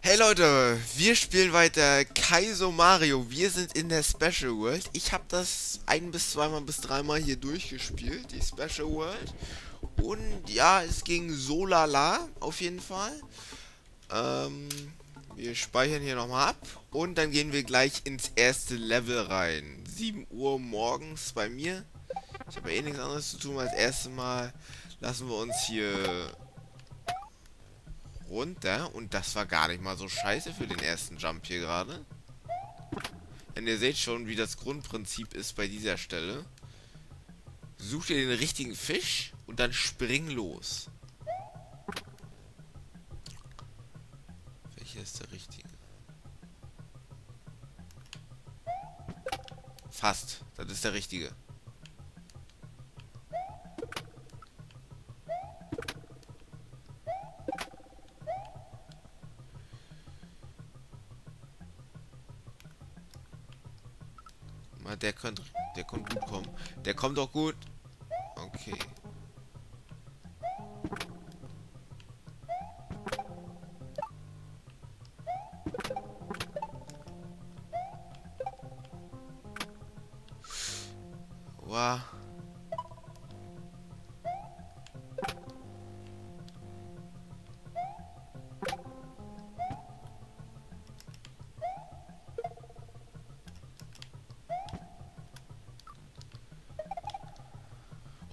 Hey Leute, wir spielen weiter Kaizo Mario. Wir sind in der Special World. Ich habe das ein bis zweimal bis dreimal hier durchgespielt, die Special World. Und ja, es ging so lala, auf jeden Fall. Ähm, wir speichern hier nochmal ab. Und dann gehen wir gleich ins erste Level rein. 7 Uhr morgens bei mir. Ich habe eh nichts anderes zu tun als erste Mal. Lassen wir uns hier runter. Und das war gar nicht mal so scheiße für den ersten Jump hier gerade. Denn ihr seht schon, wie das Grundprinzip ist bei dieser Stelle. Sucht ihr den richtigen Fisch und dann spring los. Welcher ist der richtige? Fast. Das ist der richtige. Der könnte, der kommt gut kommen. Der kommt doch gut. Okay.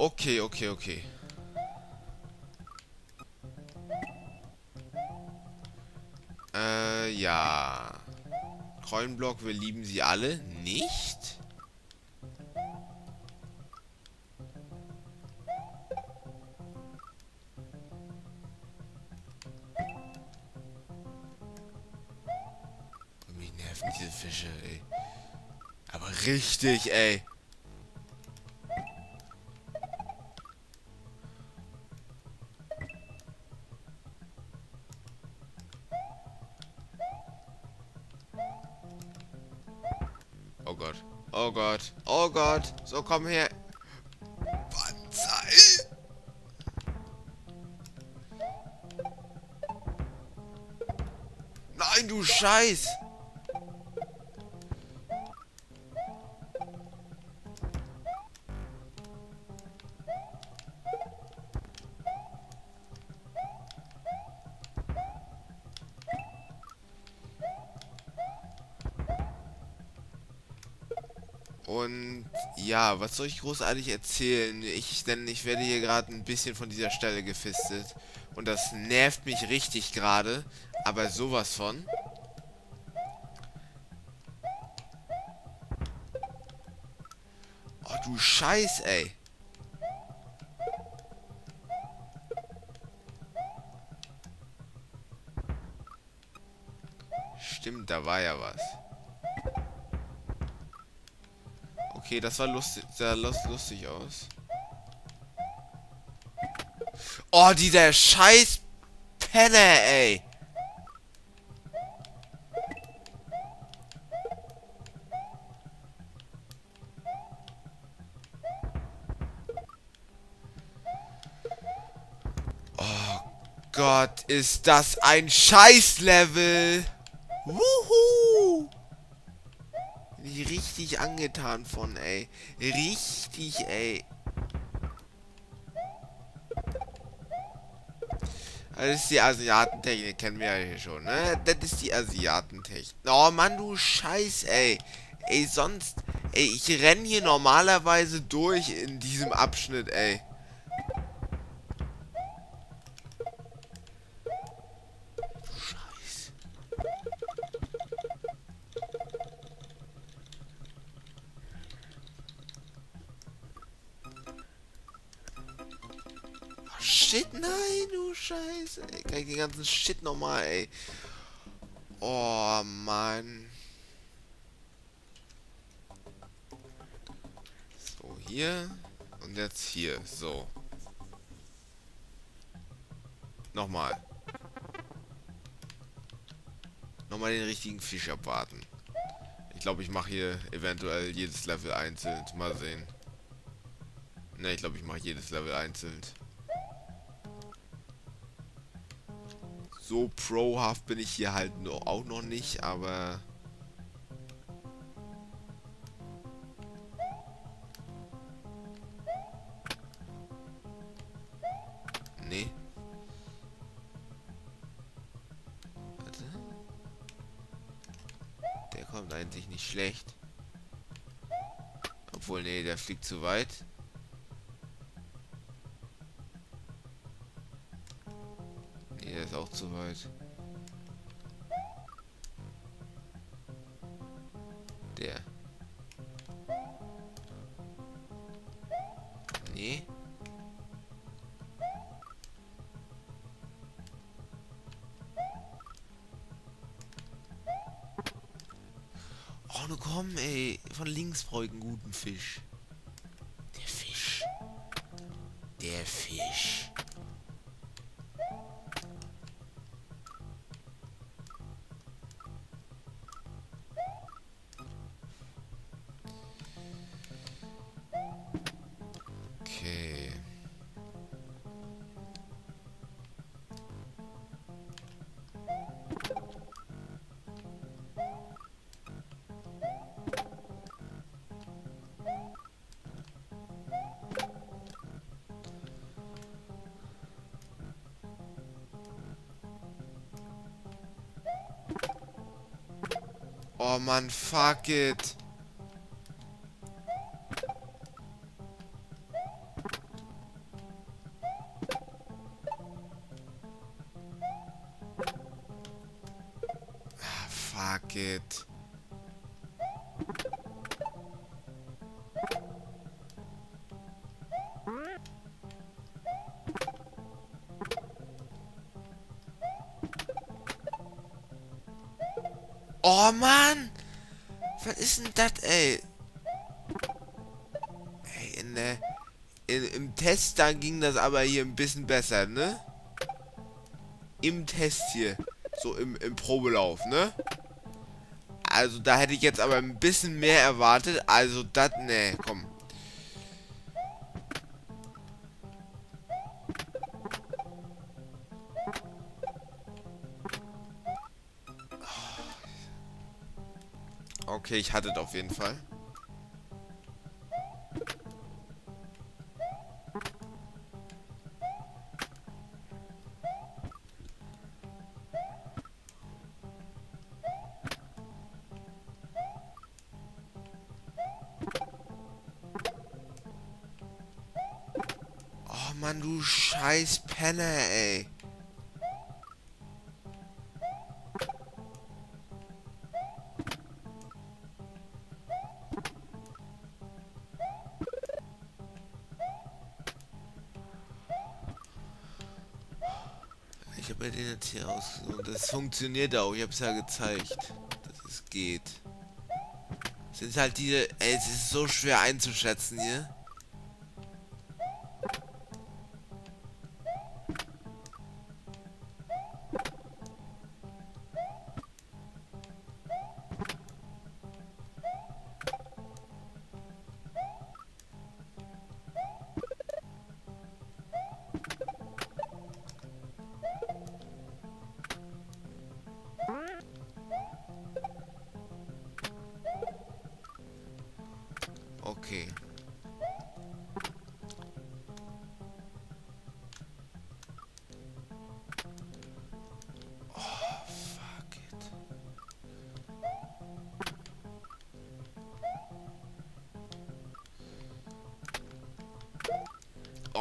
Okay, okay, okay. Äh, ja. Coinblock, wir lieben sie alle. Nicht? Mich nerven diese Fische, ey. Aber richtig, ey. Gott. Oh Gott. Oh Gott. So, komm her. Banzai. Nein, du Scheiß. Und ja, was soll ich großartig erzählen? Ich, denn ich werde hier gerade ein bisschen von dieser Stelle gefistet. Und das nervt mich richtig gerade. Aber sowas von. Oh, du Scheiß, ey. Stimmt, da war ja was. Okay, das war lustig, sah lust, lustig aus. Oh, dieser scheiß Penner, ey. Oh Gott, ist das ein Scheißlevel. Wuhu. Bin ich richtig angetan von, ey. Richtig, ey. Das ist die Asiatentechnik, kennen wir ja hier schon, ne? Das ist die Asiatentechnik. Oh Mann, du Scheiß, ey. Ey, sonst... Ey, ich renn hier normalerweise durch in diesem Abschnitt, ey. Shit, nein, du Scheiße. Ey, kann ich den ganzen Shit nochmal, ey. Oh, Mann. So, hier. Und jetzt hier. So. Nochmal. Nochmal den richtigen Fisch abwarten. Ich glaube, ich mache hier eventuell jedes Level einzeln. Mal sehen. Ne, ich glaube, ich mache jedes Level einzeln. So prohaft bin ich hier halt auch noch nicht, aber... Nee. Warte. Der kommt eigentlich nicht schlecht. Obwohl, nee, der fliegt zu weit. Ist auch zu weit. Der. Nee. Oh, nu komm, ey. Von links brauche ich einen guten Fisch. Der Fisch. Der Fisch. Oh Mann, fuck it. Oh Mann! Was ist denn das, ey? Ey, in der... In, Im Test, da ging das aber hier ein bisschen besser, ne? Im Test hier. So im, im Probelauf, ne? Also da hätte ich jetzt aber ein bisschen mehr erwartet. Also das, ne, komm. Okay, ich hatte es auf jeden Fall. Oh Mann, du scheiß Penner, ey. Mir den jetzt hier aus und das funktioniert auch. Ich habe es ja gezeigt, dass es geht. Es sind halt diese, ey, es ist so schwer einzuschätzen hier.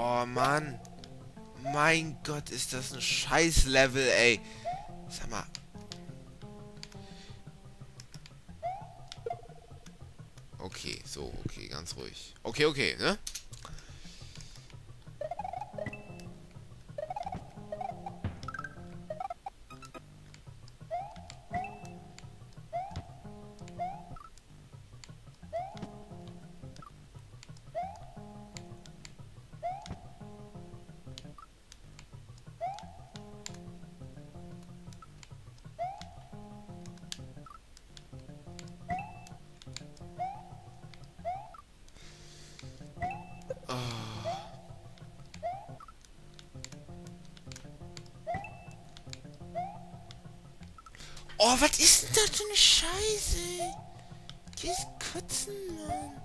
Oh, Mann. Mein Gott, ist das ein scheiß Level, ey. Sag mal. Okay, so, okay, ganz ruhig. Okay, okay, ne? Oh, was ist denn das für eine Scheiße? Die ist kotzen, Mann.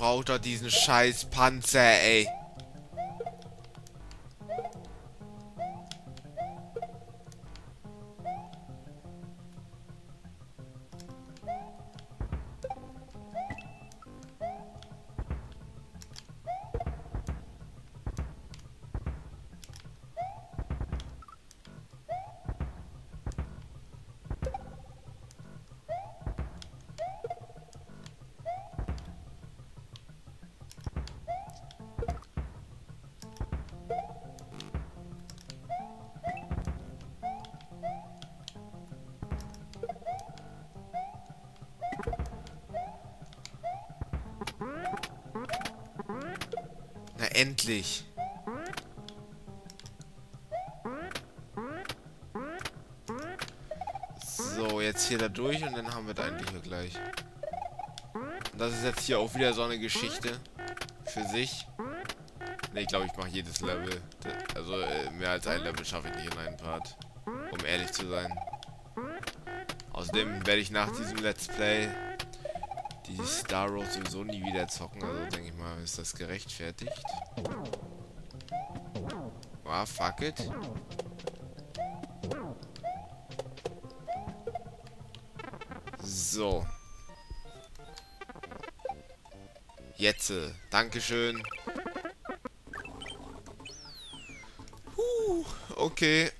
Brauche doch diesen scheiß Panzer, ey. Endlich. So, jetzt hier da durch und dann haben wir da eigentlich hier gleich. Und das ist jetzt hier auch wieder so eine Geschichte für sich. Ne, ich glaube, ich mache jedes Level. Also äh, mehr als ein Level schaffe ich nicht in einem Part. Um ehrlich zu sein. Außerdem werde ich nach diesem Let's Play die Star Road sowieso nie wieder zocken. Also denke ich mal, ist das gerechtfertigt. Ah, fuck it. So. Jetzt. Dankeschön. Huh, okay.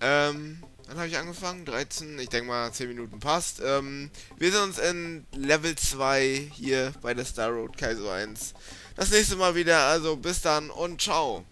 Ähm, dann habe ich angefangen. 13, ich denke mal 10 Minuten passt. Ähm, wir sehen uns in Level 2 hier bei der Star Road Kaiser 1. Das nächste Mal wieder. Also bis dann und ciao.